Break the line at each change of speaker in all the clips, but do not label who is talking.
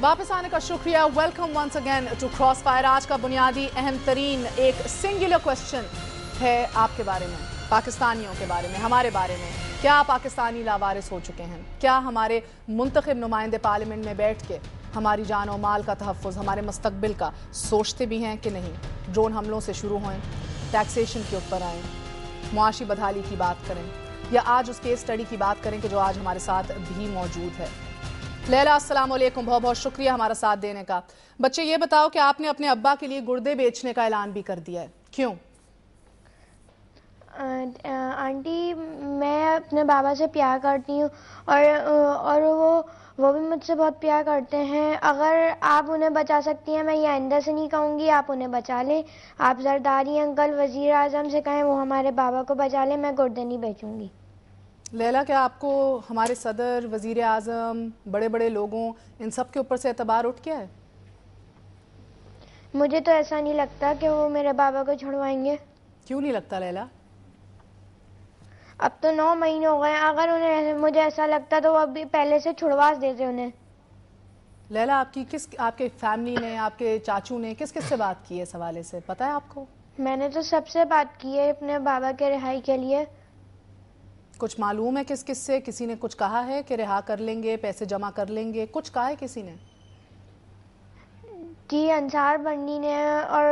वापस आने का शुक्रिया। Welcome once again to Crossfire आज का बुनियादी, अहम तरीन, एक सिंगुलर क्वेश्चन है आपके बारे में, पाकिस्तानियों के बारे में, हमारे बारे में। क्या पाकिस्तानी लावारिस हो चुके हैं? क्या हमारे मुंतखब नुमाइंदे पार्लियामेंट में बैठ के हमारी जान और माल का तहफ़ हमारे मस्तकबिल का सोचते भी हैं कि नहीं? ड्रोन हमलों से शुरू हों टैक्सेशन के ऊपर आएँ, मुआशी बदहाली की बात करें, या आज उस केस स्टडी की बात करें कि जो आज हमारे साथ भी मौजूद है। लैला, अस्सलाम वालेकुम बहुत बहुत शुक्रिया हमारा साथ देने का। बच्चे, ये बताओ कि आपने अपने अब्बा के लिए गुर्दे बेचने का ऐलान भी कर दिया है। क्यों?
आंटी, मैं अपने बाबा से प्यार करती हूँ और और वो वो भी मुझसे बहुत प्यार करते हैं। अगर आप उन्हें बचा सकती हैं, मैं ये आइंदा से नहीं कहूँगी, आप उन्हें बचा लें। आप जरदारी अंकल वज़ीर आज़म से कहें, वो हमारे बाबा को बचा लें, मैं गुर्दे नहीं बेचूँगी।
लैला क्या आपको हमारे सदर वज़ीर आज़म बड़े बड़े लोगों इन सब के ऊपर से एतबार उठ गया है?
मुझे तो ऐसा नहीं लगता कि वो मेरे बाबा को छुड़वाएँगे।
क्यों नहीं लगता लैला?
अब तो नौ महीने हो गए अगर उन्हें मुझे ऐसा लगता तो वो अभी पहले से छुड़वा देते उन्हें।
लैला आपकी किस आपके फैमिली ने आपके चाचू ने किस किस से बात की है इस हवाले से? पता है आपको?
मैंने तो सबसे बात की है अपने बाबा के रिहाई के लिए।
कुछ मालूम है किस किस से किसी ने कुछ कहा है कि रिहा कर लेंगे पैसे जमा कर लेंगे कुछ कहा है किसी ने?
जी अंसार बंडी ने और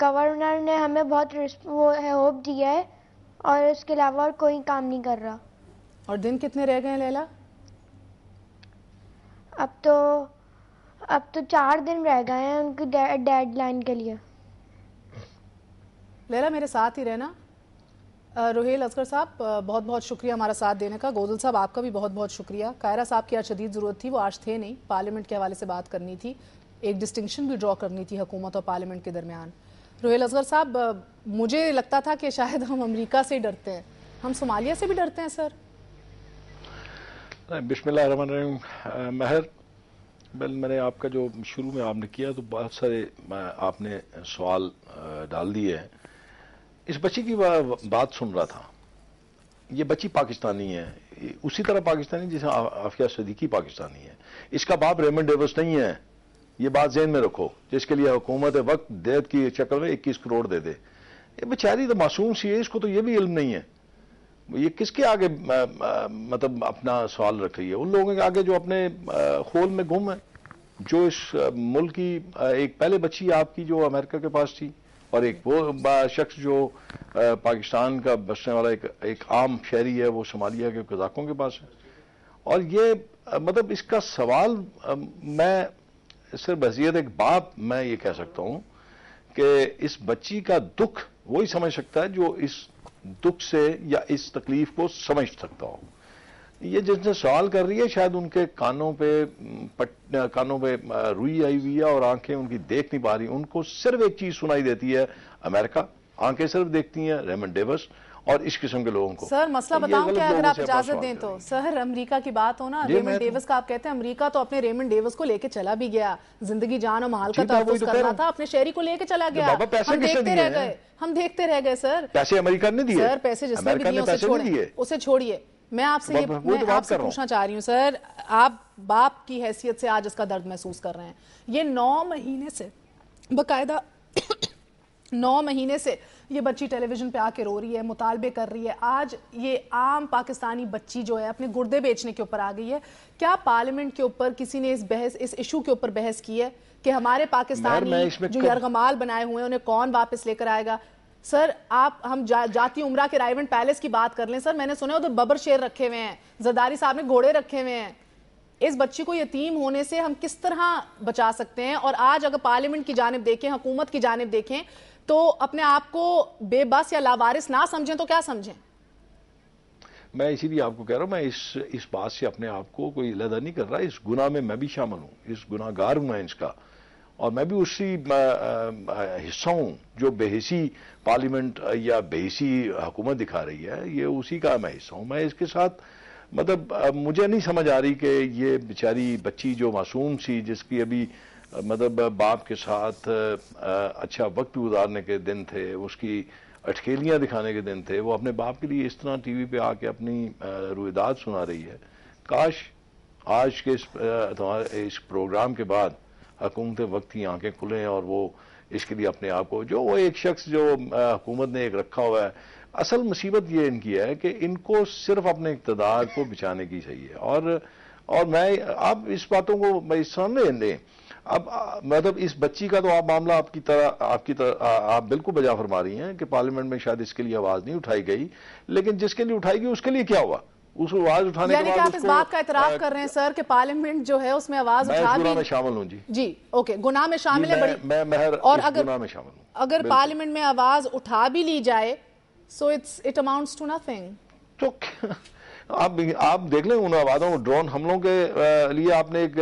गवर्नर ने हमें बहुत वो है होप दिया है और इसके अलावा और कोई काम नहीं कर रहा।
और दिन कितने रह गए हैं लैला?
अब तो अब तो चार दिन रह गए हैं उनकी डेडलाइन के लिए।
लैला मेरे साथ ही रहना। रोहेल असगर साहब बहुत बहुत शुक्रिया हमारा साथ देने का। गोदल साहब, आपका भी बहुत बहुत शुक्रिया। कायरा साहब की आज शदीद ज़रूरत थी, वो आज थे नहीं। पार्लियामेंट के हवाले से बात करनी थी। एक डिस्टिंक्शन भी ड्रॉ करनी थी हुकूमत और पार्लियामेंट के दरमियान। रोहेल असगर साहब मुझे लगता था कि शायद हम अमरीका से डरते हैं। हम सोमालिया से भी डरते हैं, सर।
बिस्मिल्लाह महर, बल, मैंने आपका जो शुरू में आपने किया तो बहुत सारे आपने सवाल डाल दिए हैं। इस बच्ची की बात सुन रहा था। ये बच्ची पाकिस्तानी है। उसी तरह पाकिस्तानी जैसे आफिया सदीकी पाकिस्तानी है। इसका बाप रेमन डेवस नहीं है। ये बात जहन में रखो, जिसके लिए हुकूमत वक्त देत की चक्कर में इक्कीस करोड़ दे दे। ये बेचारी तो मासूम सी है, इसको तो ये भी इल्म नहीं है। ये किसके आगे मतलब अपना सवाल रख रही है? उन लोगों के आगे जो अपने खोल में गुम है। जो इस मुल्क की एक पहले बच्ची आपकी जो अमेरिका के पास थी और एक वो शख्स जो पाकिस्तान का बसने वाला एक एक आम शहरी है, वो सोमालिया के कजाकों के पास है। और ये मतलब इसका सवाल मैं सिर्फ़ बजीत एक बाप मैं ये कह सकता हूँ कि इस बच्ची का दुख वही समझ सकता है जो इस दुख से या इस तकलीफ़ को समझ सकता हो। ये जिनसे सवाल कर रही है शायद उनके कानों पे पट, कानों पे रुई आई हुई है और आँखें उनकी देख नहीं पा रही। उनको सिर्फ़ एक चीज़ सुनाई देती है अमेरिका। आँखें सिर्फ़ देखती हैं रेमन डेवस और इस किस्म के लोगों को।
सर मसला तो बताऊँ क्या? अगर आप इजाज़त दें तो। सर अमेरिका की बात हो ना रेमन डेविस का आप कहते हैं अमेरिका तो अपने रेमन डेविस को लेके चला भी गया। ज़िंदगी जान और माल का तहफुज तो करना था अपने शहरी को लेके चला गया। हम देखते रह गए हम देखते रह गए सर।
पैसे अमेरिका ने दिए?
सर पैसे जिसने भी दिए? उसे छोड़िए। मैं आपसे ये मैं तो आपसे पूछना चाह रही हूँ सर आप बाप की हैसियत से आज इसका दर्द महसूस कर रहे हैं। ये नौ महीने से बकायदा नौ महीने से ये बच्ची टेलीविज़न पे आके रो रही है मुतालबे कर रही है। आज ये आम पाकिस्तानी बच्ची जो है अपने गुर्दे बेचने के ऊपर आ गई है। क्या पार्लियामेंट के ऊपर किसी ने इस बहस इस इशू के ऊपर बहस की है कि हमारे पाकिस्तानी जो यरगमाल बनाए हुए हैं उन्हें कौन वापस लेकर आएगा? सर आप हम जा, जाती उमरा के राइवेंट पैलेस की बात कर लें। सर मैंने सुना उधर बबर शेर रखे हुए हैं जरदारी साहब ने घोड़े रखे हुए हैं। इस बच्ची को यतीम होने से हम किस तरह बचा सकते हैं? और आज अगर पार्लियामेंट की जानब देखें हुकूमत की जानब देखें तो अपने आप को बेबस या लावारिस ना समझें तो क्या समझें?
मैं इसीलिए आपको कह रहा हूँ मैं इस इस बात से अपने आप को कोई लदा नहीं कर रहा। इस गुना में मैं भी शामिल हूँ। इस गुनागार हूँ मैं इसका। और मैं भी उसी हिस्सा हूँ जो बेहसी पार्लियामेंट या बेहसी हुकूमत दिखा रही है ये उसी का मैं हिस्सा हूँ। मैं इसके साथ मतलब मुझे नहीं समझ आ रही कि ये बेचारी बच्ची जो मासूम सी जिसकी अभी मतलब बाप के साथ अच्छा वक्त गुजारने के दिन थे उसकी अटकेलियाँ दिखाने के दिन थे वो अपने बाप के लिए इस तरह टीवी पे आके अपनी रुएदाद सुना रही है। काश आज के इस, इस प्रोग्राम के बाद हुकूमत वक्त की आँखें खुलें और वो इसके लिए अपने आप को। जो वो एक शख्स जो हुकूमत ने एक रखा हुआ है, असल मुसीबत ये इनकी है कि इनको सिर्फ़ अपने इकतदार को बिछाने की चाहिए। और और मैं, आप इस बातों को, मैं सामने दें अब मतलब इस बच्ची का तो आप मामला आपकी तरह आपकी तरह आप बिल्कुल बजा फरमा रही हैं कि पार्लियामेंट में शायद इसके लिए आवाज़ नहीं उठाई गई, लेकिन जिसके लिए उठाई गई, उसके लिए क्या हुआ? उस आवाज़ उठाने
यानी के आप इस बात का इतराफ कर रहे हैं सर कि पार्लियामेंट जो है उसमें आवाज़ उठा
भी में शामिल हूँ जी।
जी ओके गुनाह में शामिल है
बड़ी मैं महर और अगर गुनाह में शामिल हूँ
अगर पार्लियामेंट में आवाज़ उठा भी ली जाए so it's it amounts to nothing
तो आप आप देख लें उन आवादों ड्रोन हमलों के लिए आपने एक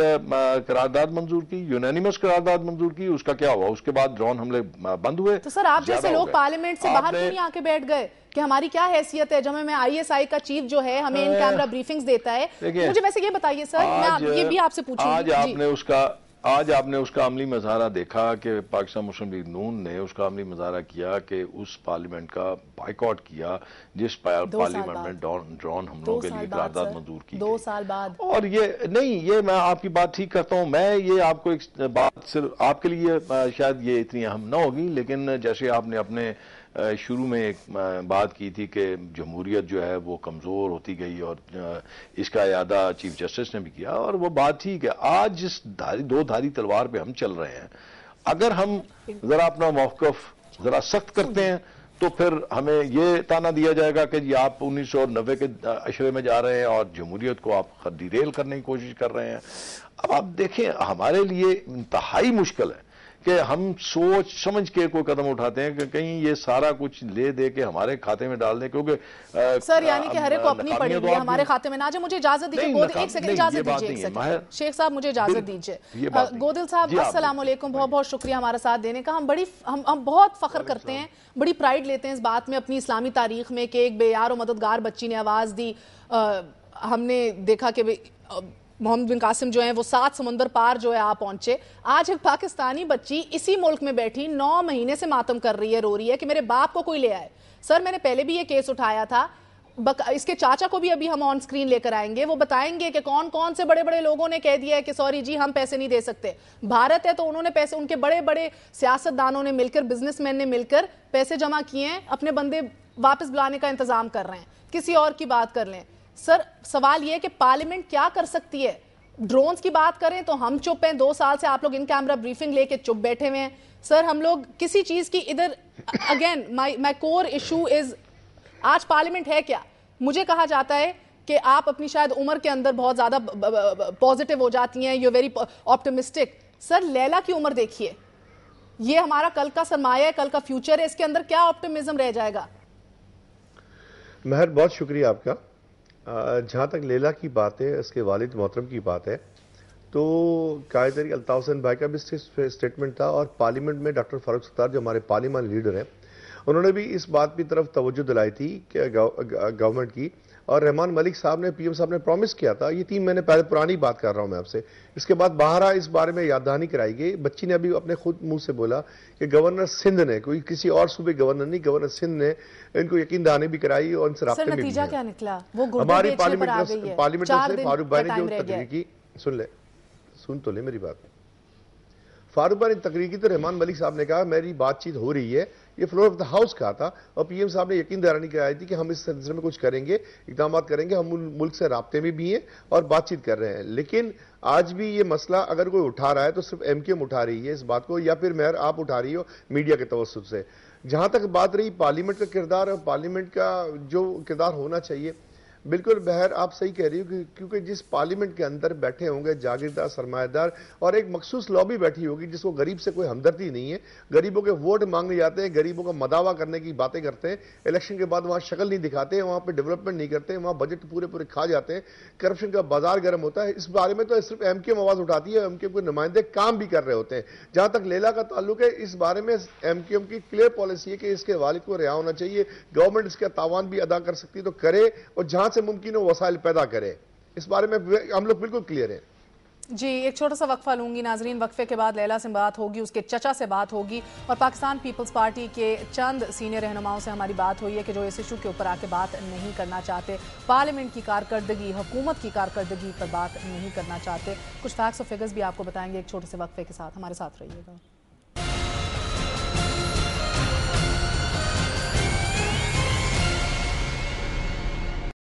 करारदाद मंजूर की यूनानिमस करारदाद मंजूर की उसका क्या हुआ? उसके बाद ड्रोन हमले बंद हुए
तो सर आप जैसे लोग पार्लियामेंट से बाहर क्यों नहीं आके बैठ गए? कि हमारी क्या हैसियत है? जब हमें आईएसआई का चीफ जो है हमें इन कैमरा ब्रीफिंग्स देता है। मुझे वैसे ये बताइए सर मैं ये भी आपसे पूछूँगी
आज आपने उसका आज आपने उसका अमली मजारा देखा कि पाकिस्तान मुस्लिम लीग नून ने उसका अमली मजारा किया कि उस पार्लियामेंट का बाइकआउट किया जिस पार्लियामेंट में ड्रोन हमलों के लिए करारदाद मंजूर की
दो साल बाद।
और ये नहीं ये मैं आपकी बात ठीक करता हूँ। मैं ये आपको एक बात सिर्फ़ आपके लिए शायद ये इतनी अहम ना होगी लेकिन जैसे आपने अपने शुरू में एक बात की थी कि जमहूरियत जो है वो कमज़ोर होती गई और इसका यादा चीफ जस्टिस ने भी किया और वो बात थी कि आज जिस धारी, दो धारी तलवार पे हम चल रहे हैं। अगर हम ज़रा अपना मौकफ ज़रा सख्त करते हैं तो फिर हमें ये ताना दिया जाएगा कि जी आप उन्नीस सौ नब्बे के अशरे में जा रहे हैं और जमहूरियत को आप डिरेल करने की कोशिश कर रहे हैं। अब आप देखें, हमारे लिए इंतहाई मुश्किल है। कि हम सोच समझ के कोई कदम उठाते हैं कि कहीं ये सारा कुछ ले दे के हमारे खाते में डाल दें क्योंकि
सर यानी कि हरे को अपनी पड़ी हुई है हमारे खाते में। ना जाए मुझे इजाज़त दीजिए एक सेकंड इजाज़त दीजिए शेख साहब मुझे इजाज़त दीजिए। गोदिल साहब अस्सलाम वालेकुम बहुत बहुत शुक्रिया हमारा साथ देने का। हम बड़ी हम हम बहुत फख्र करते हैं बड़ी प्राइड लेते हैं इस बात में अपनी इस्लामी तारीख में कि एक बेयार और मददगार बच्ची ने आवाज़ दी। हमने देखा कि मोहम्मद बिन कासिम जो है, वो सात समुंदर पार जो है आप पहुँचे। आज एक पाकिस्तानी बच्ची इसी मुल्क में बैठी, नौ महीने से मातम कर रही है, रो रही है कि मेरे बाप को कोई ले आए। सर, मैंने पहले भी ये केस उठाया था। इसके चाचा को भी अभी हम ऑन स्क्रीन लेकर आएँगे। वो बताएँगे कि कौन कौन से बड़े बड़े लोगों ने कह दिया है कि सॉरी जी, हम पैसे नहीं दे सकते। भारत है तो उन्होंने पैसे, उनके बड़े बड़े सियासतदानों ने मिलकर बिजनेसमैन ने मिलकर पैसे जमा किए हैं, अपने बंदे वापस बुलाने का इंतज़ाम कर रहे हैं। किसी और की बात कर लें। सर, सवाल यह कि पार्लियामेंट क्या कर सकती है? ड्रोन्स की बात करें तो हम चुप हैं, दो साल से आप लोग इन कैमरा ब्रीफिंग लेके चुप बैठे हुए हैं। सर, हम लोग किसी चीज़ की इधर, again my my core issue is आज पार्लियामेंट है क्या? मुझे कहा जाता है कि आप अपनी शायद उम्र के अंदर बहुत ज़्यादा पॉजिटिव हो जाती हैं you very optimistic sir, Laila की उम्र देखिए। ये हमारा कल का सरमाया है, कल का फ्यूचर है, इसके अंदर क्या ऑप्टिमिज्म रह जाएगा?
महर, बहुत शुक्रिया आपका। जहाँ तक लेला की बात है, इसके वालिद मोहतरम की बात है तो कायदरी हुसैन भाई का भी स्टेटमेंट था और पार्लियामेंट में डॉक्टर फारूक सत्तार, जो हमारे पार्लियामान लीडर हैं, उन्होंने भी इस बात की तरफ़ तवज्जो दिलाई थी कि गवर्नमेंट की और रहमान मलिक साहब ने पीएम साहब ने प्रॉमिस किया था। ये तीन महीने पहले पुरानी बात कर रहा हूँ मैं आपसे। इसके बाद बाहर इस बारे में याददानी कराई गई। बच्ची ने अभी अपने खुद मुँह से बोला कि गवर्नर सिंध ने कोई किसी और सूबे गवर्नर नहीं गवर्नर सिंध ने इनको यकीन दानी भी कराई और इनसे
रबते में नतीजा क्या निकला? वो
हमारी पार्लियामेंट पार्लियामेंट से फारूक भाई ने जो तकरीर की सुन ले सुन तो ले मेरी बात। फारूक भाई ने तकरीर की तो रहमान मलिक साहब ने कहा मेरी बातचीत हो रही है। ये फ्लोर ऑफ़ द हाउस कहा था। और पीएम साहब ने यकीन दहानी कराई थी कि हम इस सिलसिले में कुछ करेंगे इकदाम करेंगे, हम मुल्क से रबते में भी हैं और बातचीत कर रहे हैं। लेकिन आज भी ये मसला अगर कोई उठा रहा है तो सिर्फ़ एम एमकेएम उठा रही है इस बात को, या फिर मेहर आप उठा रही हो मीडिया के तवसत से। जहाँ तक बात रही पार्लियामेंट का किरदार और पार्लियामेंट का जो किरदार होना चाहिए बिल्कुल, बहर, आप सही कह रही हो क्योंकि जिस पार्लियामेंट के अंदर बैठे होंगे जागीरदार सरमायादार और एक मखसूस लॉबी बैठी होगी जिसको गरीब से कोई हमदर्दी नहीं है, गरीबों के वोट मांगने जाते हैं, गरीबों का मदावा करने की बातें करते हैं, इलेक्शन के बाद वहाँ शक्ल नहीं दिखाते हैं वहाँ पर डेवलपमेंट नहीं करते, वहाँ बजट पूरे पूरे खा जाते हैं करप्शन का बाज़ार गर्म होता है, इस बारे में तो सिर्फ़ एम के आवाज़ उठाती है एम के के नुमाइंदे काम भी कर रहे होते हैं। जहाँ तक लेला का ताल्लुक है, इस बारे में एम के एम की क्लियर पॉलिसी है कि इसके वालिद को रिहा होना चाहिए गवर्नमेंट इसका तावान भी अदा कर सकती है तो करे और जहाँ से मुमकिन वसाइल पैदा करे। इस बारे में हम लोग बिल्कुल क्लियर है।
जी, एक छोटा सा वक्फा लूँगी, नाजरीन। वक्फे के बाद लैला से बात होगी, उसके चचा से बात होगी, और पाकिस्तान पीपल्स पार्टी के चंद सीनियर रहनुमाओं से हमारी बात हुई है कि जो इस इशू के ऊपर आके बात नहीं करना चाहते। पार्लियामेंट की कारकर्दगी, हुकूमत की कारकर्दगी पर बात नहीं करना चाहते। कुछ फैक्ट्स और फिगर्स भी आपको बताएँगे एक छोटे से वक्फे के साथ। हमारे साथ रहिएगा।